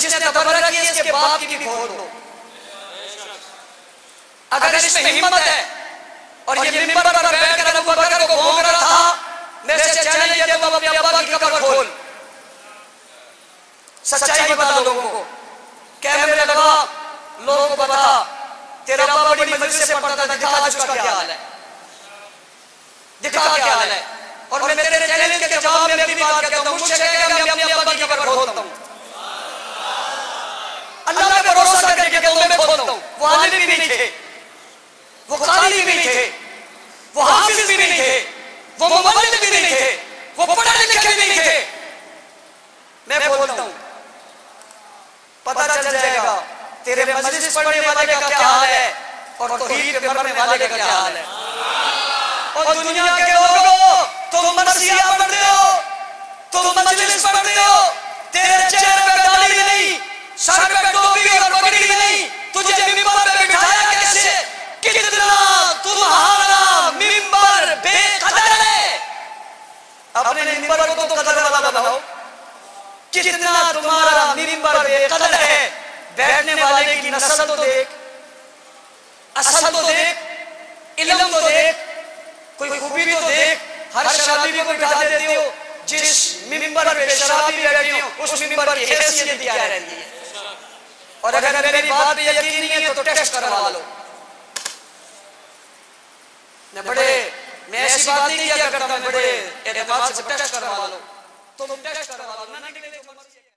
जिसने तबर्रा की इसके बाप की भी खोल दो अगर इसमें हिम्मत है और ये मिंबर पर बैठकर अबू बकर को भोंग रहा था मेरे से चैलेंज किया तुम अपने अब्बा की कब्र खोल। सच्चाई बता लोगों को। कैमरे लगा लोगों को बता तेरा अब्बा बड़ी मजलिस से पढ़ता था दिखा आज उसका क्या हाल है। दिखा क्या हाल है। और मैं तेरे चैलेंज के जवाब में अपनी बात कहता हूँ मुझसे कहेगा मैं अपने अब्बा की कब्र खोलता हूँ अल्लाह पे भरोसा करके कहता हूँ मैं खोलता हूँ वो आलिम भी नहीं थे। वो कारी भी नहीं थे। वो हाफिज भी नहीं थे। वो मुबल्लिग भी नहीं थे। वो पढ़े लिखे भी नहीं थे। मैं बोलता हूँ पता चल जाएगा तेरे मजलिस पढ़ने वाले का क्या हाल है? और तौहीद पे मरने वाले का क्या हाल है? और दुनिया के लोगों तुम मरसिया पढ़ते हो। तुम मजलिस पढ़ते हो तेरे चेहरे पे दाढ़ी नहीं सर पे टोपी और पगड़ी नहीं तुझे मिंबर पे बिठाया कैसे कितना तुम्हारा मिंबर बेकदर है अपने मिंबर को तो कदर वाला बनाओ कितना तुम्हारा मिंबर बेकदर है। बैठने वाले की नस्ल तो देख। असल तो देख, इल्म तो देख, कोई खूबी तो देख, हर शराबी को बिठा देते हो। जिस मिंबर पे शराबी बैठी हो, उस मिंबर की हैसियत दिया रहती है? और अगर मेरी बात पे यकीन नहीं है तो टेस्ट करवा लो। मैं बड़े, मैं ऐसी बात नहीं किया करता मैं बड़े एतमाद से टेस्ट करवा लो। तुम टेस्ट करवा लो ना निकले तो मर्ज़ी